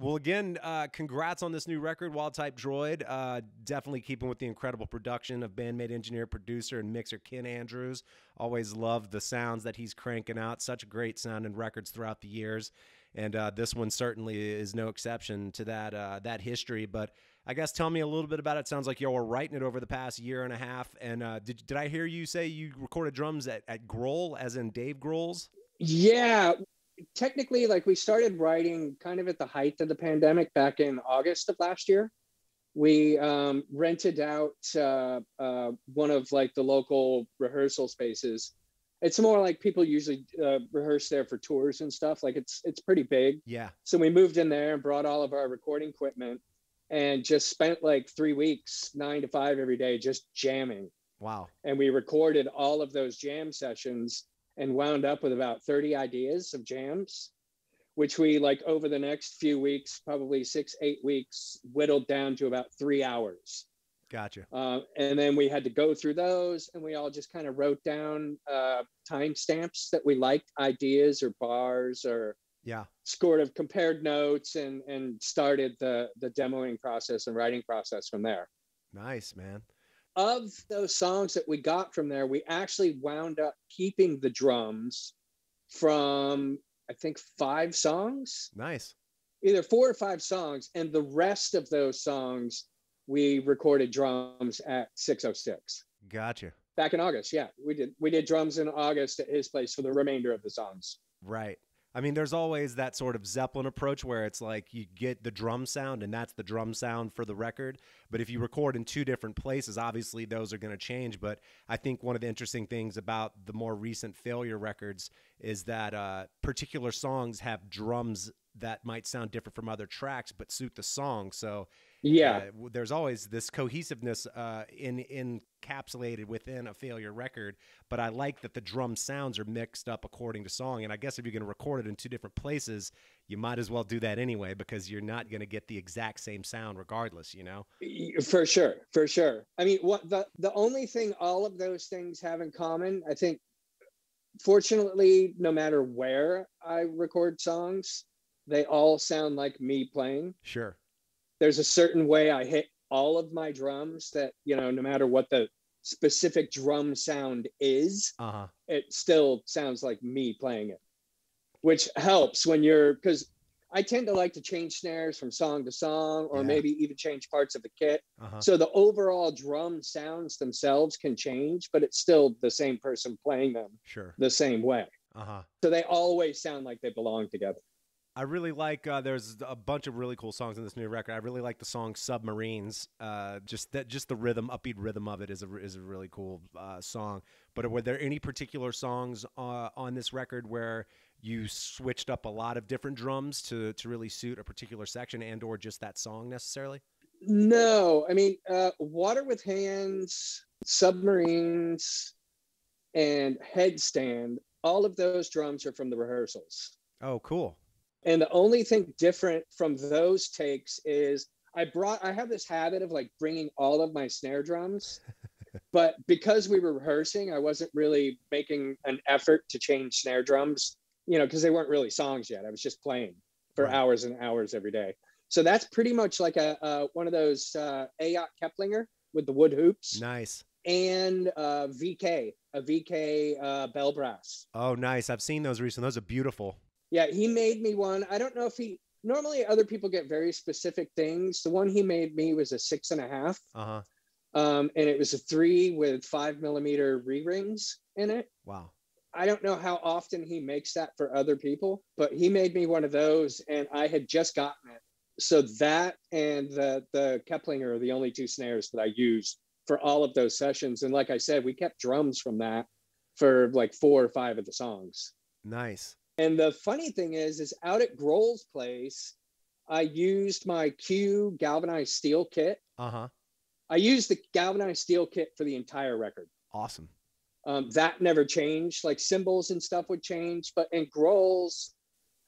Well, again, uh, congrats on this new record, Wild Type Droid. Uh, definitely keeping with the incredible production of bandmate engineer, producer, and mixer Ken Andrews. Always loved the sounds that he's cranking out. Such great sounding records throughout the years, and uh, this one certainly is no exception to that uh, that history. But I guess tell me a little bit about it. Sounds like y'all were writing it over the past year and a half. And uh, did did I hear you say you recorded drums at at Grohl, as in Dave Grohl's? Yeah, technically like we started writing kind of at the height of the pandemic back in august of last year. We um, rented out uh, uh, one of like the local rehearsal spaces. It's more like people usually uh, rehearse there for tours and stuff. Like it's it's pretty big. Yeah. So we moved in there and brought all of our recording equipment and just spent like three weeks nine to five every day just jamming. Wow. And we recorded all of those jam sessions and wound up with about 30 ideas of jams which we like over the next few weeks probably six eight weeks whittled down to about three hours. Gotcha. Uh, and then we had to go through those and we all just kind of wrote down uh, timestamps that we liked ideas or bars or yeah. sort of compared notes and and started the the demoing process and writing process from there. Nice man of those songs that we got from there, we actually wound up keeping the drums from I think five songs. Nice. Either four or five songs, and the rest of those songs we recorded drums at 606. Gotcha. Back in August, yeah, we did. We did drums in August at his place for the remainder of the songs. Right. I mean, there's always that sort of Zeppelin approach where it's like you get the drum sound and that's the drum sound for the record. But if you record in two different places, obviously those are going to change. But I think one of the interesting things about the more recent failure records is that uh, particular songs have drums that might sound different from other tracks but suit the song. So yeah, uh, there's always this cohesiveness uh, in encapsulated within a failure record. But I like that the drum sounds are mixed up according to song. And I guess if you're going to record it in two different places, you might as well do that anyway because you're not going to get the exact same sound regardless. You know, for sure, for sure. I mean, what the the only thing all of those things have in common, I think. Fortunately, no matter where I record songs, they all sound like me playing. Sure there's a certain way I hit all of my drums that, you know, no matter what the specific drum sound is, uh-huh. it still sounds like me playing it, which helps when you're because I tend to like to change snares from song to song, or yeah. maybe even change parts of the kit. Uh-huh. So the overall drum sounds themselves can change, but it's still the same person playing them sure. the same way. Uh-huh. So they always sound like they belong together. I really like. Uh, there's a bunch of really cool songs in this new record. I really like the song "Submarines." Uh, just that, just the rhythm, upbeat rhythm of it is a is a really cool uh, song. But were there any particular songs uh, on this record where you switched up a lot of different drums to to really suit a particular section and or just that song necessarily? No, I mean, uh, "Water with Hands," "Submarines," and "Headstand." All of those drums are from the rehearsals. Oh, cool. And the only thing different from those takes is I brought, I have this habit of like bringing all of my snare drums, but because we were rehearsing, I wasn't really making an effort to change snare drums, you know, because they weren't really songs yet. I was just playing for right. hours and hours every day. So that's pretty much like a, a one of those uh, Ayotte Keplinger with the wood hoops. Nice. And uh, VK, a VK uh, bell brass. Oh, nice. I've seen those recently. Those are beautiful. Yeah, he made me one. I don't know if he normally other people get very specific things. The one he made me was a six and a half. Uh-huh. Um, and it was a three with five millimeter re rings in it. Wow. I don't know how often he makes that for other people, but he made me one of those and I had just gotten it. So that and the the Keplinger are the only two snares that I used for all of those sessions. And like I said, we kept drums from that for like four or five of the songs. Nice. And the funny thing is, is out at Grohl's place, I used my Q galvanized steel kit. Uh huh. I used the galvanized steel kit for the entire record. Awesome. Um, that never changed. Like cymbals and stuff would change, but in Grohl's,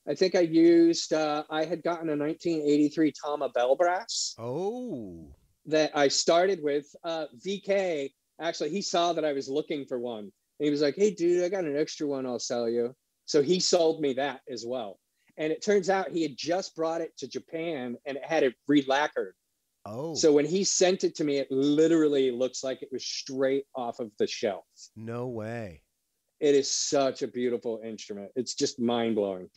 I think I used. Uh, I had gotten a 1983 Tama bell brass. Oh. That I started with. Uh, VK actually, he saw that I was looking for one, and he was like, "Hey, dude, I got an extra one. I'll sell you." So he sold me that as well. And it turns out he had just brought it to Japan and it had it re-lacquered. Oh, So when he sent it to me, it literally looks like it was straight off of the shelf. no way. It is such a beautiful instrument. It's just mind blowing.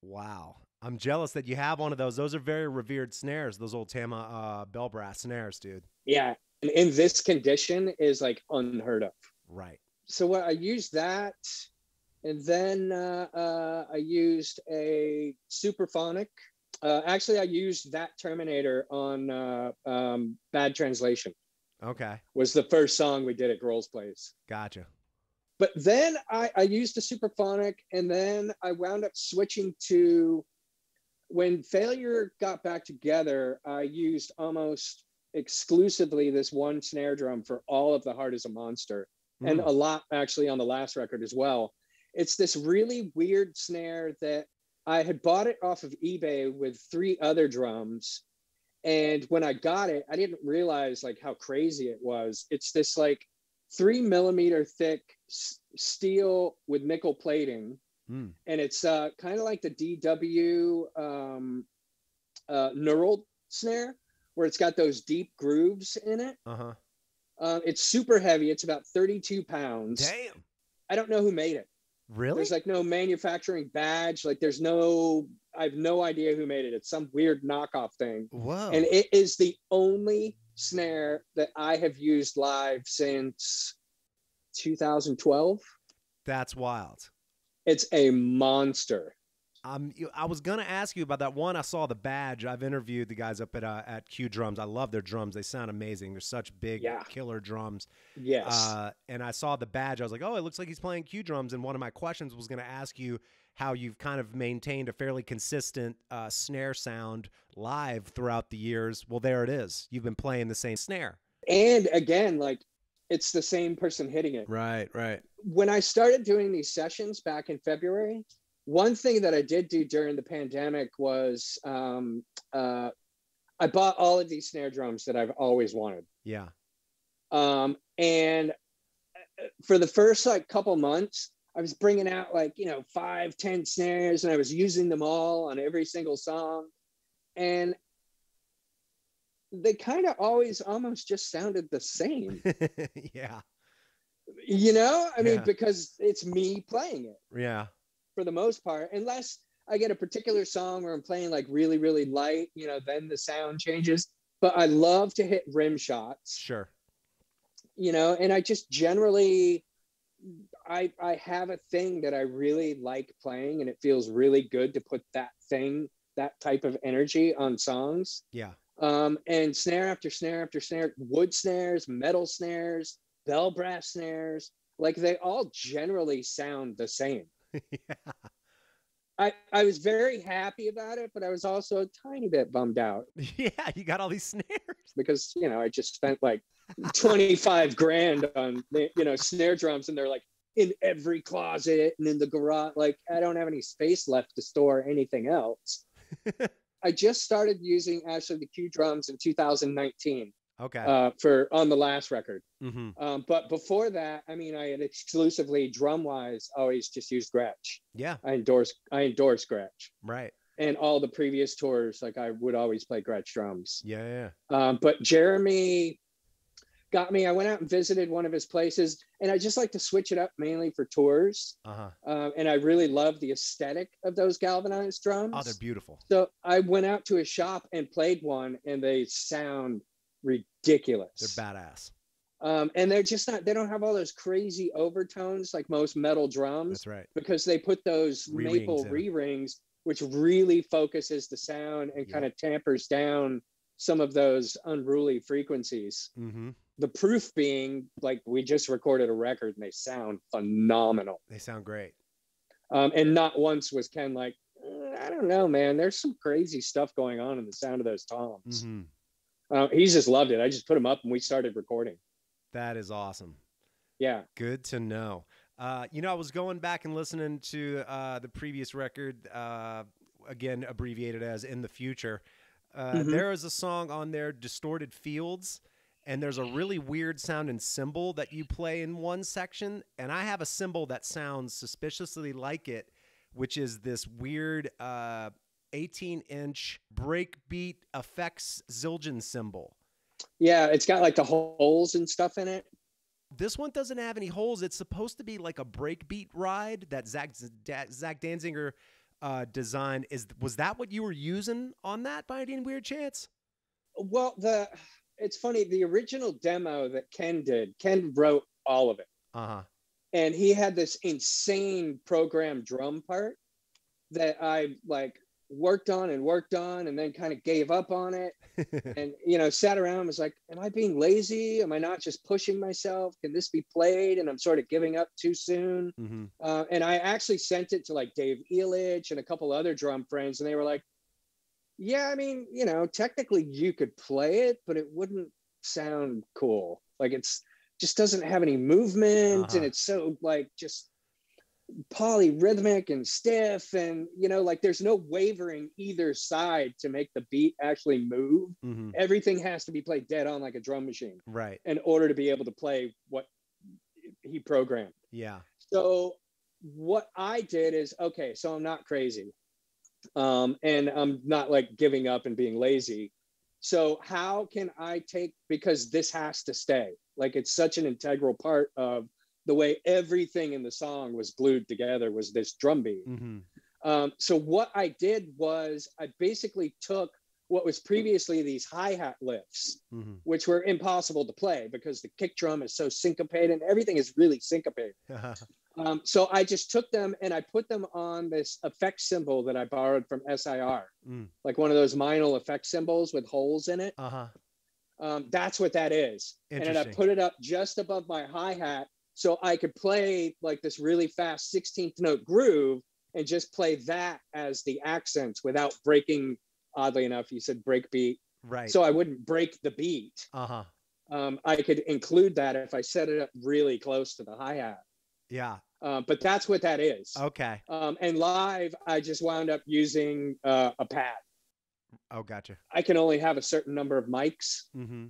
Wow. I'm jealous that you have one of those. Those are very revered snares, those old Tama uh, bell brass snares, dude. Yeah. And in this condition is like unheard of. Right. So what I use that, and then uh, uh, I used a Supraphonic. Uh, actually, I used that Terminator on uh, um, Bad Translation. Okay. Was the first song we did at Grohl's Place. Gotcha. But then I, I used a Supraphonic, and then I wound up switching to when Failure got back together. I used almost exclusively this one snare drum for all of the Heart is a Monster, and Mm. a lot actually on the last record as well. It's this really weird snare that I had bought it off of eBay with three other drums. And when I got it, I didn't realize like how crazy it was. It's this like three millimeter thick s- steel with nickel plating, Mm. and it's uh, kind of like the DW um, uh, neural snare, where it's got those deep grooves in it. Uh huh. Uh, it's super heavy. It's about 32 pounds. Damn. I don't know who made it. Really? There's like no manufacturing badge. Like there's no, I have no idea who made it. It's some weird knockoff thing. Whoa. And it is the only snare that I have used live since 2012. That's wild. It's a monster. Um, I was gonna ask you about that one. I saw the badge. I've interviewed the guys up at uh, at Q Drums. I love their drums. They sound amazing. They're such big, Yeah. killer drums. Yes. Uh, and I saw the badge. I was like, oh, it looks like he's playing Q drums. And one of my questions was gonna ask you how you've kind of maintained a fairly consistent uh, snare sound live throughout the years. Well, there it is. You've been playing the same snare. and again, like it's the same person hitting it. Right. Right. when I started doing these sessions back in February, one thing that I did do during the pandemic was um, uh, I bought all of these snare drums that I've always wanted. Yeah. Um, and uh, for the first like couple months, I was bringing out like, you know, five, ten snares and I was using them all on every single song. And they kind of always almost just sounded the same, yeah. you know? I mean, because it's me playing it. Yeah. For the most part, unless I get a particular song where I'm playing like really, really light, you know, then the sound changes. But I love to hit rim shots, Sure. you know, and I just generally I I have a thing that I really like playing and it feels really good to put that thing, that type of energy on songs. Yeah. Um, and snare after snare after snare, wood snares, metal snares, bell brass snares, like they all generally sound the same. yeah. I, I was very happy about it, but I was also a tiny bit bummed out Yeah. You got all these snares. because you know I just spent like 25 grand on you know snare drums and they're like in every closet and in the garage. Like I don't have any space left to store anything else. I just started using actually the Q drums in 2019 Okay. uh, for on the last record. mm-hmm. Um, but before that, I mean, I had exclusively drum wise always just used Gretsch. Yeah. I endorse I endorse Gretsch. Right. and all the previous tours, like I would always play Gretsch drums. Yeah. Yeah. Um, but Jeremy got me. I went out and visited one of his places, and I just like to switch it up mainly for tours. Uh huh. Um, and I really love the aesthetic of those galvanized drums. Oh, they're beautiful. so I went out to his shop and played one, and they sound ridiculous. They're badass. Um, and they're just not. They don't have all those crazy overtones like most metal drums That's right. because they put those Re-rings maple in. re-rings which really focuses the sound and Yeah. kind of tampers down some of those unruly frequencies Mm-hmm. the proof being like we just recorded a record and they sound phenomenal They sound great. um, and not once was ken like "Eh, i don't know man there's some crazy stuff going on in the sound of those toms Mm-hmm. Uh, he's just loved it i just put him up and we started recording That is awesome. yeah Good to know. Uh, you know, I was going back and listening to uh, the previous record, uh, again abbreviated as "In the Future." Uh, Mhm. There is a song on there, "Distorted Fields," and there's a really weird sounding cymbal that you play in one section, and I have a cymbal that sounds suspiciously like it, which is this weird uh, 18 inch breakbeat effects Zildjian cymbal. Yeah, it's got like the holes and stuff in it. This one doesn't have any holes. It's supposed to be like a breakbeat ride that Zach Zach Danziger uh, designed. Is was that what you were using on that by any weird chance? Well, the it's funny. The original demo that Ken did, Ken wrote all of it. Uh huh. And he had this insane program drum part that I like worked on and worked on and then kind of gave up on it. And you know sat around and was like am i being lazy? Am i not just pushing myself? Can this be played and i'm sort of giving up too soon? Mm-hmm. uh, and i actually sent it to like dave Elitch and a couple other drum friends and they were like yeah i mean you know technically you could play it but it wouldn't sound cool. Like it's just doesn't have any movement uh-huh. and it's so like just polyrhythmic and stiff and you know like there's no wavering either side to make the beat actually move. Mm-hmm. everything has to be played dead on like a drum machine right. in order to be able to play what he programmed. Yeah. So what i did is okay so i'm not crazy um and i'm not like giving up and being lazy. So how can i take because this has to stay. Like it's such an integral part of the way everything in the song was glued together was this drum beat. Mm-hmm. Um, so what I did was I basically took what was previously these hi-hat lifts, mm-hmm. which were impossible to play because the kick drum is so syncopated and everything is really syncopated. um, so I just took them and I put them on this effect cymbal that I borrowed from SIR, mm. like one of those Meinl effect cymbals with holes in it. Uh-huh. Um, that's what that is. And then I put it up just above my hi-hat so I could play like this really fast 16th note groove and just play that as the accents without breaking. Oddly enough, you said break beat. Right. So I wouldn't break the beat. Uh huh. Um, I could include that if I set it up really close to the hi hat. Yeah. Um, but that's what that is. Okay. Um, and live, I just wound up using uh, a pad. Oh, gotcha. I can only have a certain number of mics. Mm-hmm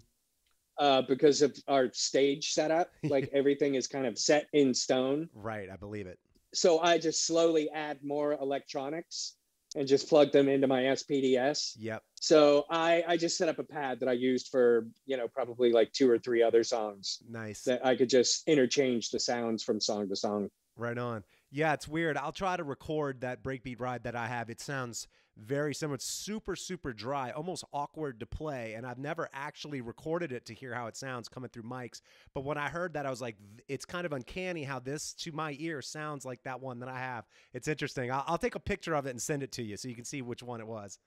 uh, because of our stage setup. Like everything is kind of set in stone. Right, I believe it. So I just slowly add more electronics and just plug them into my SPDS. Yep. So I I just set up a pad that I used for you know probably like two or three other songs. Nice. That I could just interchange the sounds from song to song. Right on. Yeah, it's weird. I'll try to record that breakbeat ride that I have. It sounds very similar. It's super, super dry, almost awkward to play. And I've never actually recorded it to hear how it sounds coming through mics. But when I heard that, I was like, it's kind of uncanny how this, to my ear, sounds like that one that I have. It's interesting. I'll, I'll take a picture of it and send it to you so you can see which one it was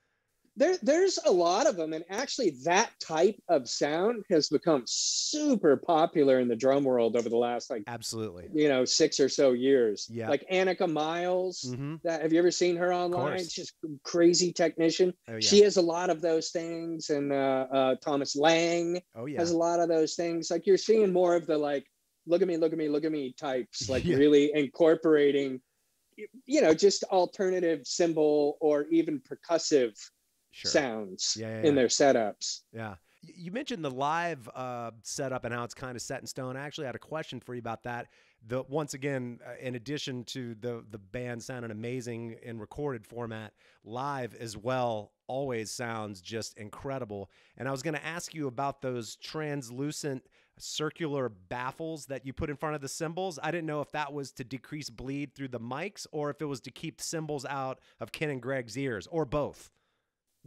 there there's a lot of them and actually that type of sound has become super popular in the drum world over the last like absolutely. you know six or so years. Yeah. Like Anika Nilles mm-hmm. that have you ever seen her online? Just crazy technician. Oh, yeah. she has a lot of those things and uh, uh, Thomas Lang oh yeah. has a lot of those things. Like you're seeing more of the like look at me look at me look at me types like yeah. really incorporating you know just alternative cymbal or even percussive sure. sounds yeah, yeah, in their setups. Yeah. You mentioned the live uh, setup and how it's kind of set in stone. I actually had a question for you about that. The once again, uh, in addition to the the band sounding amazing in recorded format, live as well always sounds just incredible. And I was going to ask you about those translucent circular baffles that you put in front of the cymbals. I didn't know if that was to decrease bleed through the mics or if it was to keep cymbals out of Ken and Greg's ears or both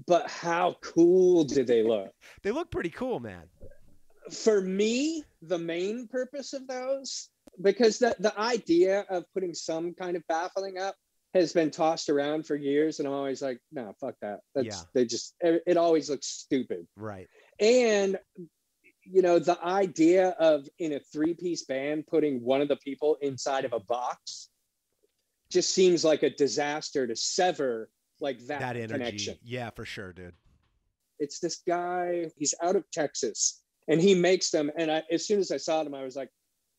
but how cool did they look? they look pretty cool, man. For me, the main purpose of those, because the, the idea of putting some kind of baffling up has been tossed around for years, and I'm always like, no, fuck that. That's yeah. they just it always looks stupid. Right. And you know, the idea of in a three-piece band putting one of the people inside of a box just seems like a disaster to sever like that, that energy. connection. Yeah, for sure, dude. It's this guy, he's out of Texas and he makes them. And I, as soon as I saw them, I was like,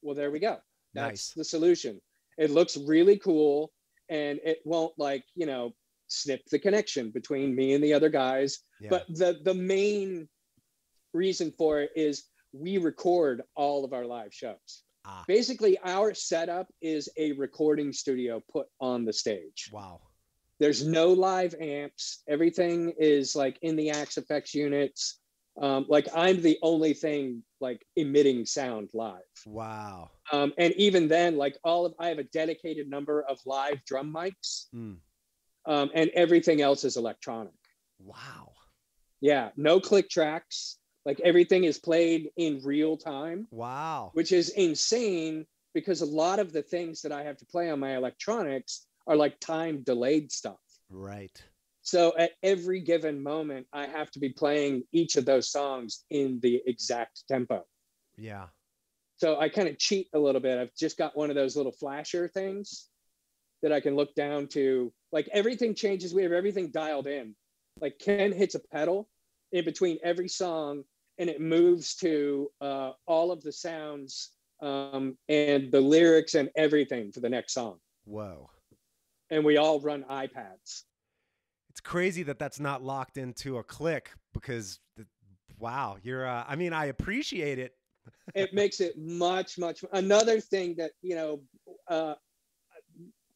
well, there we go. That's nice. the solution. It looks really cool and it won't like, you know, snip the connection between me and the other guys. Yeah. But the the main reason for it is we record all of our live shows. Ah, Basically, our setup is a recording studio put on the stage. wow. There's no live amps. Everything is like in the Axe-Fx units. Um, like I'm the only thing like emitting sound live. Wow. Um, and even then, like all of I have a dedicated number of live drum mics, Mm. um, and everything else is electronic. Wow. Yeah, no click tracks. Like everything is played in real time, Wow. which is insane because a lot of the things that I have to play on my electronics are like time delayed stuff. Right. So at every given moment, I have to be playing each of those songs in the exact tempo. Yeah. So I kind of cheat a little bit. I've just got one of those little flasher things that I can look down to. Like everything changes. We have everything dialed in. Like Ken hits a pedal in between every song and it moves to uh, all of the sounds um, and the lyrics and everything for the next song. Whoa. And we all run iPads. It's crazy that that's not locked into a click because, wow, you're. Uh, I mean, I appreciate it. it makes it much much another thing that you know uh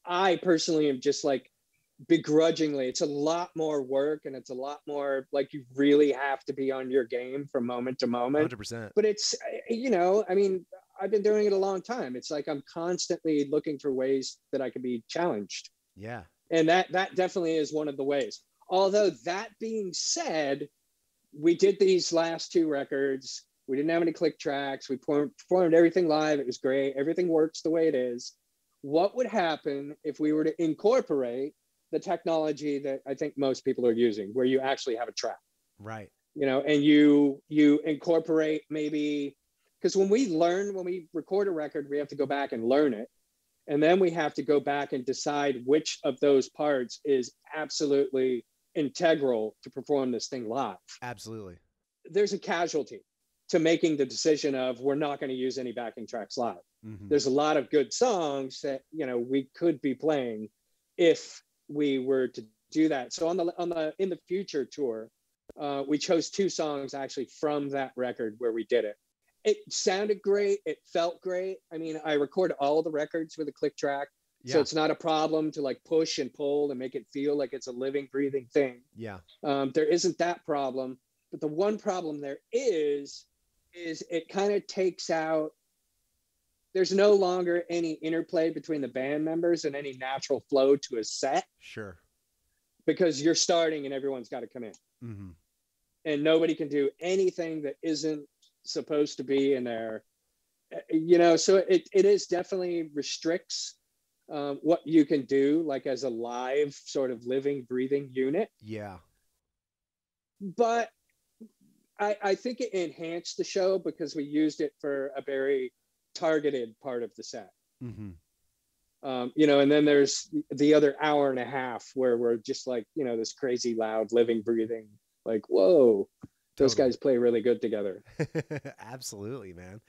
i personally am just like begrudgingly it's a lot more work and it's a lot more like you really have to be on your game from moment to moment Hundred percent. but it's uh, you know i mean i've been doing it a long time it's like i'm constantly looking for ways that i can be challenged Yeah. and that that definitely is one of the ways. Although that being said we did these last two records. We didn't have any click tracks. We performed, performed everything live. It was great. Everything works the way it is. What would happen if we were to incorporate the technology that i think most people are using where you actually have a track? Right. you know and you you incorporate maybe because when we learn when we record a record we have to go back and learn it and then we have to go back and decide which of those parts is absolutely integral to perform this thing live Absolutely. there's a casualty to making the decision of we're not going to use any backing tracks live Mhm. there's a lot of good songs that you know we could be playing if we were to do that so on the on the in the future tour uh, we chose two songs actually from that record where we did it it sounded great it felt great i mean i record all the records with a click track Yeah. so it's not a problem to like push and pull and make it feel like it's a living breathing thing yeah. um, there isn't that problem but the one problem there is is it kind of takes out there's no longer any interplay between the band members and any natural flow to a set Sure. because you're starting and everyone's got to come in hmm and nobody can do anything that isn't supposed to be in there Uh, you know so it, it is definitely restricts um, what you can do like as a live sort of living breathing unit Yeah. but I, I think it enhanced the show because we used it for a very targeted part of the set. hmm Um, you know, and then there's the other hour and a half where we're just like, you know, this crazy loud living, breathing, like, whoa, those Totally. guys play really good together. Absolutely, man.